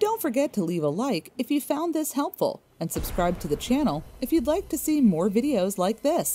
Don't forget to leave a like if you found this helpful and subscribe to the channel if you'd like to see more videos like this.